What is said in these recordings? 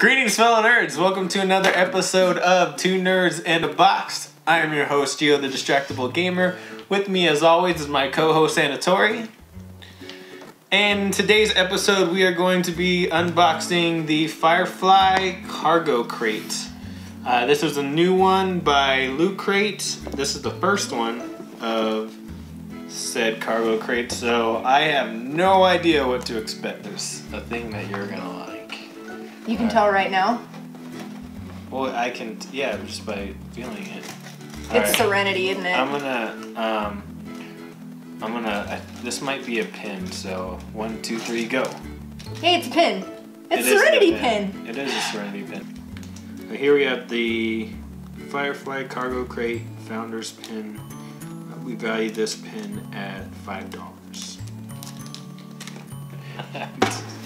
Greetings, fellow nerds. Welcome to another episode of Two Nerds and a Box. I am your host, Geo the Distractible Gamer. With me, as always, is my co-host Anatori. And in today's episode, we are going to be unboxing the Firefly Cargo Crate. Uh, this is a new one by Loot Crate. This is the first one of said cargo crate, so I have no idea what to expect. There's a thing that you're gonna like. You can tell right now. Well, I can, yeah, just by feeling it. It's Alright. Serenity, isn't it? I'm gonna, um, I'm gonna, I, this might be a pin, so one, two, three, go. hey, it's a pin. It's It is Serenity a pin. It is a Serenity pin. So here we have the Firefly Cargo Crate Founder's Pin. Uh, We value this pin at five dollars. Wait,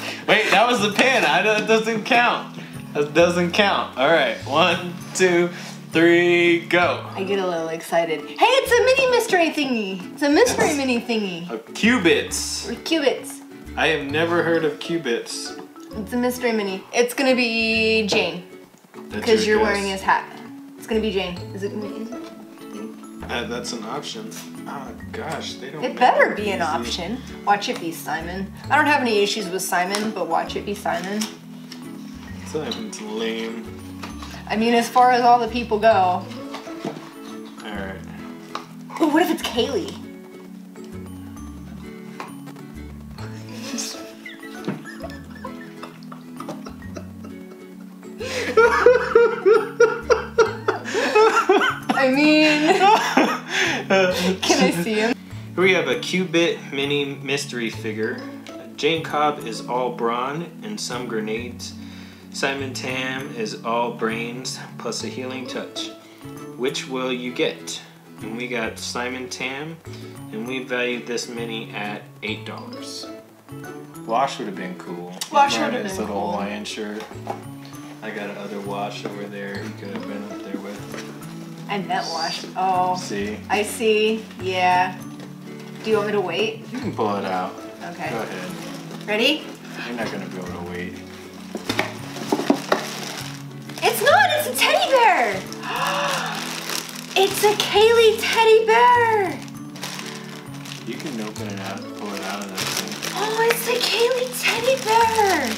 that was the pin. I that doesn't count. That doesn't count. All right, one, two, three, go. I get a little excited. Hey, it's a mini mystery thingy. It's a mystery mini thingy. A qubits. Or cubits. I have never heard of qubits. It's a mystery mini. It's gonna be Jayne because your you're guess. wearing his hat. It's gonna be Jayne. Is it gonna be? Uh, that's an option. Oh gosh, they don't. It better it be an option. Watch it be Simon. I don't have any issues with Simon, but watch it be Simon. Simon's lame. I mean, as far as all the people go. All right. Oh, what if it's Kaylee? Can I see him? Here we have a Qubit mini mystery figure. Jayne Cobb is all brawn and some grenades. Simon Tam is all brains plus a healing touch. Which will you get? And we got Simon Tam, and we valued this mini at eight dollars. Wash would have been cool. Wash would've been his been little cool. Hawaiian shirt. I got another wash over there. He could have been up there with. I met Wash. Oh, See, I see. Yeah. Do you want me to wait? you can pull it out. Okay. Go ahead. Ready? You're not gonna be able to wait. It's not. It's a teddy bear. it's a Kaylee teddy bear. You can open it out, pull it out of that thing. Oh, it's a Kaylee teddy bear.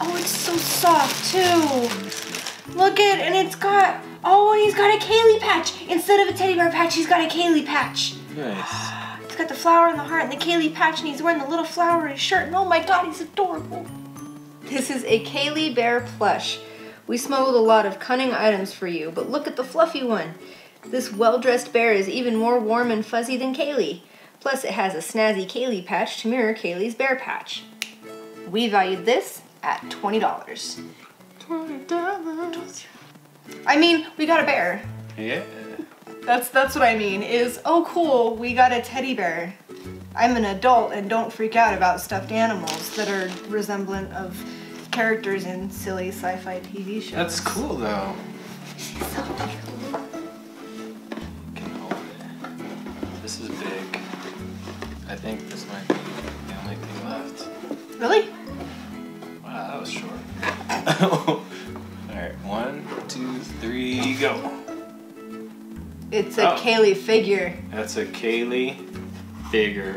Oh, it's so soft too. Let me see. Look at, and it's got. Oh, and he's got a Kaylee patch. Instead of a teddy bear patch, he's got a Kaylee patch. Nice. he's got the flower in the heart and the Kaylee patch, and he's wearing the little flower in his shirt. And oh my god, he's adorable. This is a Kaylee bear plush. We smuggled a lot of cunning items for you, but look at the fluffy one. This well-dressed bear is even more warm and fuzzy than Kaylee. Plus, it has a snazzy Kaylee patch to mirror Kaylee's bear patch. We valued this at $20. $20. I mean, we got a bear. Yeah. That's that's what I mean. Is oh cool, we got a teddy bear. I'm an adult and don't freak out about stuffed animals that are resemblant of characters in silly sci-fi TV shows. That's cool though. So cute. Can hold it. This is big. I think this might be the only thing left. Really? Wow, that was short. It's a Oh. Kaylee figure. That's a Kaylee figure.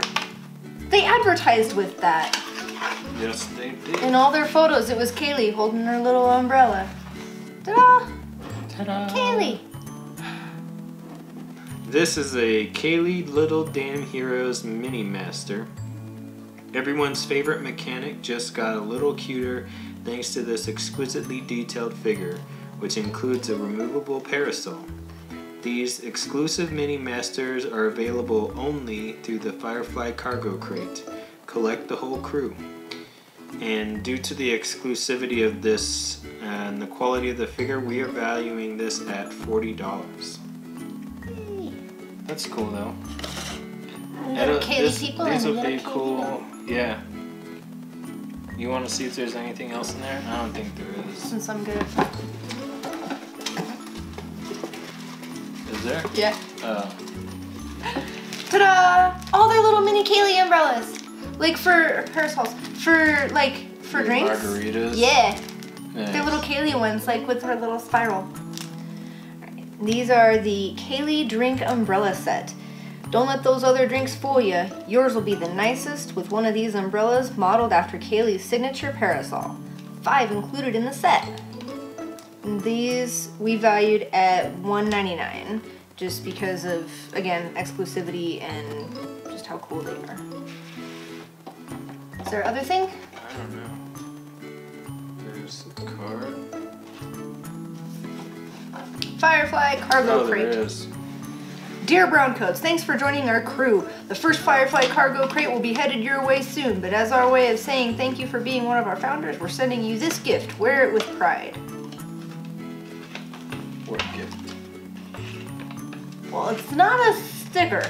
They advertised with that. Yes, they did. In all their photos, it was Kaylee holding her little umbrella. Ta-da! Ta-da. Kaylee! This is a Kaylee Little Damn Heroes Mini Master. Everyone's favorite mechanic just got a little cuter thanks to this exquisitely detailed figure, which includes a removable parasol. These exclusive mini masters are available only through the Firefly Cargo Crate. Collect the whole crew. And due to the exclusivity of this uh, and the quality of the figure, we are valuing this at $40. That's cool though. It'll- this- people These will be cool. Yeah. You want to see if there's anything else in there? I don't think there is. Since I'm good. There? Yeah. Uh. Oh. Ta-da! Uh, all their little mini Kaylee umbrellas. Like for parasols. For like for drinks. Margaritas. Yeah, Nice. they're little Kaylee ones, like with her little spiral. These are the Kaylee drink umbrella set. Don't let those other drinks fool you. Yours will be the nicest with one of these umbrellas modeled after Kaylee's signature parasol. Five included in the set. And these we valued at $1.99 just because of, again, exclusivity and just how cool they are. Is there other thing? I don't know. There's a card. Firefly cargo Oh, crate. there is. Dear Browncoats, thanks for joining our crew. The first Firefly cargo crate will be headed your way soon, but as our way of saying thank you for being one of our founders, we're sending you this gift. Wear it with pride. Well, it's not a sticker.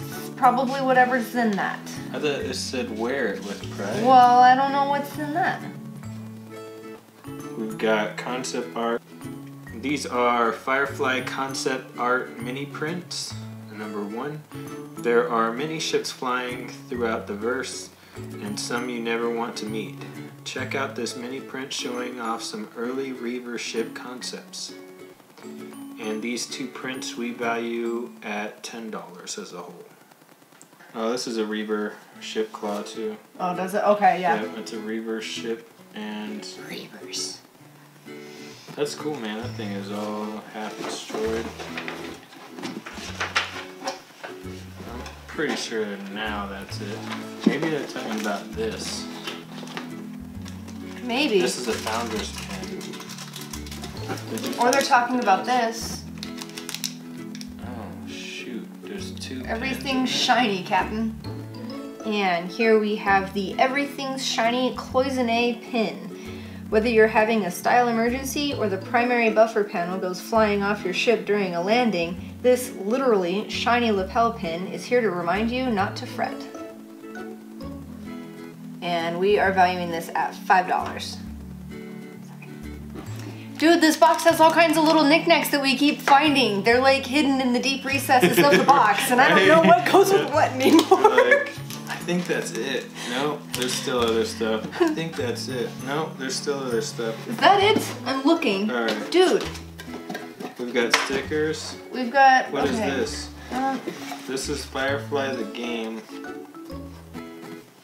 It's probably whatever's in that. I thought it said wear it with pride. Well, I don't know what's in that. We've got concept art. These are Firefly concept art mini prints. Number one. There are many ships flying throughout the verse, and some you never want to meet. Check out this mini print showing off some early Reaver ship concepts. And these two prints we value at $10 as a whole. Oh, this is a Reaver ship claw too. Oh, does it? Okay, Yeah, yeah it's a Reaver ship and Reavers. that's cool, man. That thing is all half destroyed. I'm pretty sure now that's it. Maybe they're talking about this. Maybe. This is a founder's pen. Did you Or they're talking about this. Oh shoot! There's two. Everything's in shiny, Captain. And here we have the Everything's Shiny Cloisonne pin. Whether you're having a style emergency or the primary buffer panel goes flying off your ship during a landing, this literally shiny lapel pin is here to remind you not to fret. And we are valuing this at $5. Dude, this box has all kinds of little knickknacks that we keep finding. They're like hidden in the deep recesses of the box, and I don't know what goes with what anymore. Like, I think that's it. No, there's still other stuff. I think that's it. No, there's still other stuff. Is that it? I'm looking. Alright, Dude, we've got stickers. we've got. What is okay. this? Um, This is Firefly the game.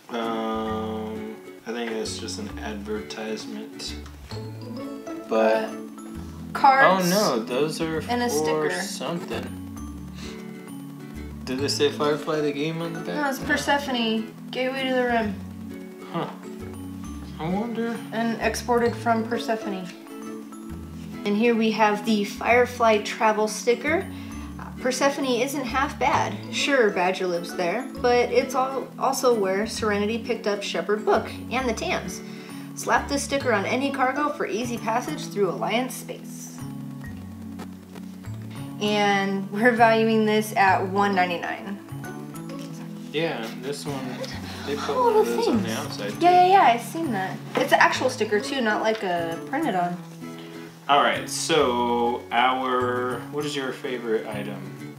Um, I think it's just an advertisement. But uh, cards. oh no, those are and a for sticker. something. Did they say Firefly the game on the back? No, it's Persephone. Gateway to the Rim. Huh. I wonder. And exported from Persephone. And here we have the Firefly travel sticker. Persephone isn't half bad. Sure, Badger lives there, but it's all also where Serenity picked up Shepherd Book and the Tams. Slap this sticker on any cargo for easy passage through Alliance space. And we're valuing this at $1.99. Yeah, this one. They put Oh, one of the those on the outside. too. Yeah, yeah, yeah, I've seen that. It's an actual sticker too, not like a printed on. All right, so our what is your favorite item?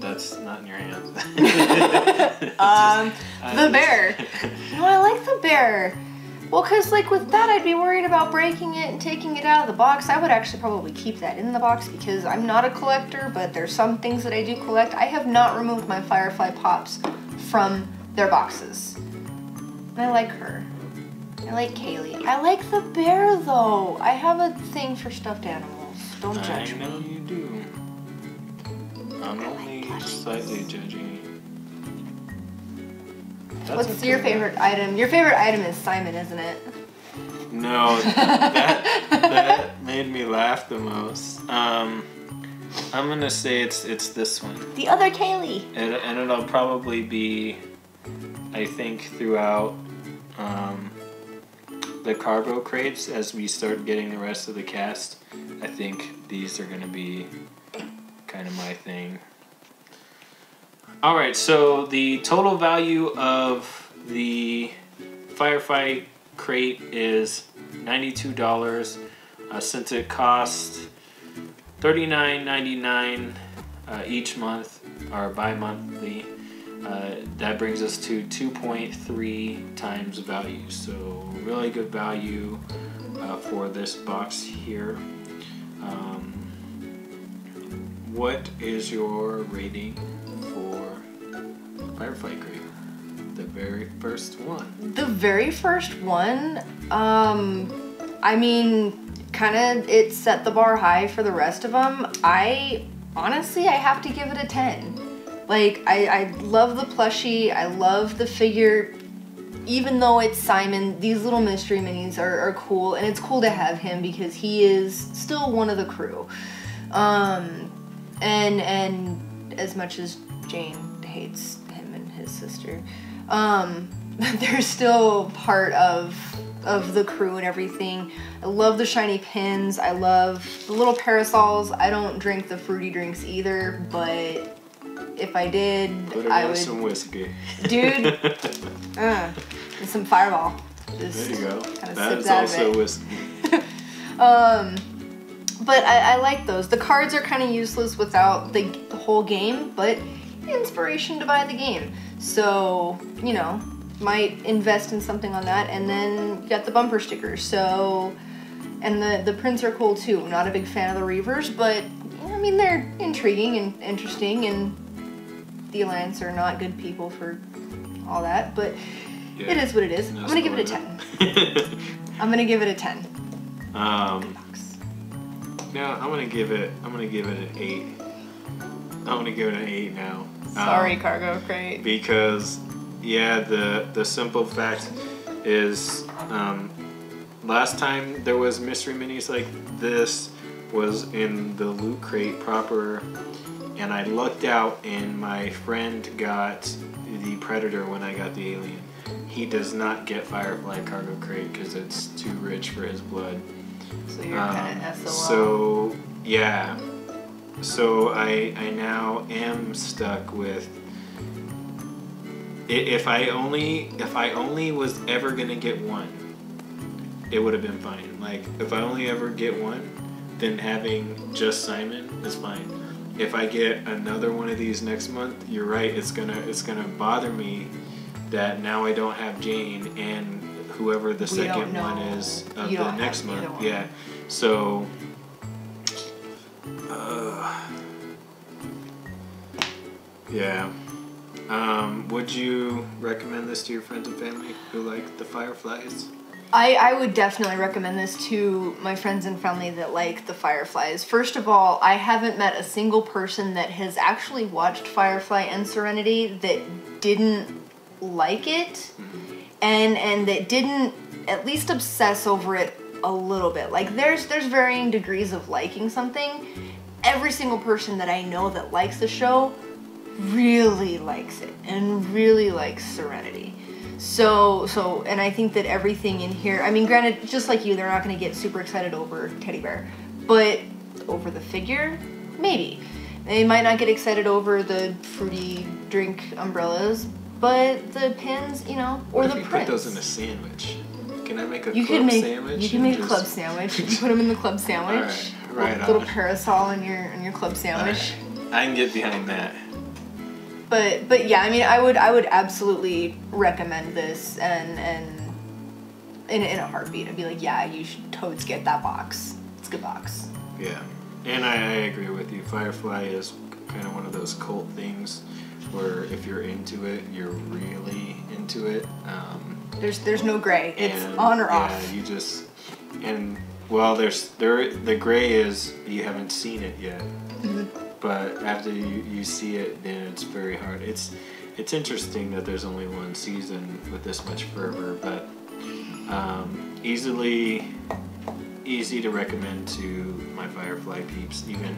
That's not in your hands. Um, Just- the bear. No, I like the bear. Well, cause like with that, I'd be worried about breaking it and taking it out of the box. I would actually probably keep that in the box because I'm not a collector, but there's some things that I do collect. I have not removed my Firefly pops from their boxes. I like her. I like Kaylee. I like the bear though. I have a thing for stuffed animals. Don't judge me. I know you do. I'm only slightly judging you. That's What's okay. your favorite item? Your favorite item is Simon, isn't it? No, that that made me laugh the most. Um, I'm gonna say it's it's this one, The other Kaylee. and, and it'll probably be, I think, throughout um, the cargo crates as we start getting the rest of the cast. I think these are gonna be kind of my thing. All right, so the total value of the Firefly crate is $92 uh, since it costs $39.99 uh, each month or bi-monthly Uh, that brings us to 2.3 times value. So really good value uh, for this box here. Um, what is your rating Crate? The very first one. The very first one, um, I mean, kind of it set the bar high for the rest of them. I honestly, I have to give it a 10. Like, I, I love the plushie, I love the figure. Even though it's Simon, these little mystery minis are, are cool, and it's cool to have him because he is still one of the crew. Um, and and as much as Jayne hates his sister, um, they're still part of of the crew and everything. I love the shiny pins. I love the little parasols. I don't drink the fruity drinks either, but if I did, I would. some whiskey. Dude, uh, and some Fireball. Just there you go. That is also whiskey. Um, but I, I like those. The cards are kind of useless without the, the whole game, but inspiration to buy the game. So, you know, might invest in something on that. And then you got the bumper stickers. So, and the, the prints are cool too. Not a big fan of the Reavers, but I mean, they're intriguing and interesting. And the Alliance are not good people for all that, but Yeah. it is what it is. I'm gonna give it a 10. I'm gonna give it a 10. um, no, I'm gonna give it. I'm gonna give it an eight. I'm gonna give it an eight now. Sorry, Um, cargo crate. because yeah the the simple fact is um, last time there was mystery minis like this was in the loot crate proper and i looked out and my friend got the predator when i got the alien he does not get firefly cargo crate because it's too rich for his blood So you're um, kind of SOL. So yeah, so I I now am stuck with. If I only if I only was ever gonna get one, it would have been fine. Like if I only ever get one, then having just Simon is fine. If I get another one of these next month, you're right. It's gonna it's gonna bother me that now I don't have Jayne and whoever the We second one is of the next month. Yeah. So. Yeah. Um, would you recommend this to your friends and family who like the Fireflies? I, I would definitely recommend this to my friends and family that like the Fireflies. First of all, I haven't met a single person that has actually watched Firefly and Serenity that didn't like it and and that didn't at least obsess over it a little bit. Like there's there's varying degrees of liking something. Every single person that I know that likes the show really likes it and really likes Serenity. So so and I think that everything in here I mean granted just like you they're not going to get super excited over Teddy Bear, but over the figure maybe. They might not get excited over the fruity drink umbrellas, but the pins, you know, or What the if you prints. put those in a sandwich? Can I make a You club could make sandwich? you can make a club sandwich. You can put them in the club sandwich. Alright, right little, little parasol in your in your club sandwich. I can get behind that. But but yeah, I mean, I would I would absolutely recommend this and and in in a heartbeat. I'd be like, yeah, you should totes get that box. It's a good box. Yeah, and I, I agree with you. Firefly is kind of one of those cult things where if you're into it, you're really into it. Um, There's there's no gray. It's and, on or off. yeah, you just and well, there's there the gray is you haven't seen it yet. But after you, you see it, then it's very hard. It's it's interesting that there's only one season with this much fervor, but um, easily easy to recommend to my Firefly peeps. Even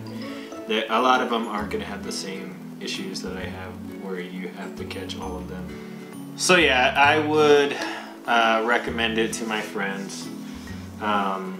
that a lot of them aren't going to have the same issues that I have, where you have to catch all of them. So yeah, I would uh, recommend it to my friends. Um,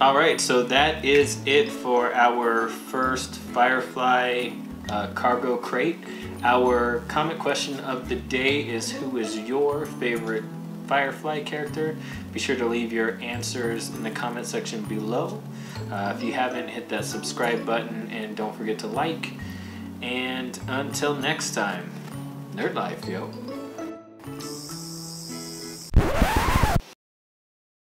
all right, so that is it for our first Firefly uh, cargo crate. Our comment question of the day is Who is your favorite Firefly character? Be sure to leave your answers in the comment section below. Uh, if you haven't, hit that subscribe button and don't forget to like. And until next time, nerd life, yo.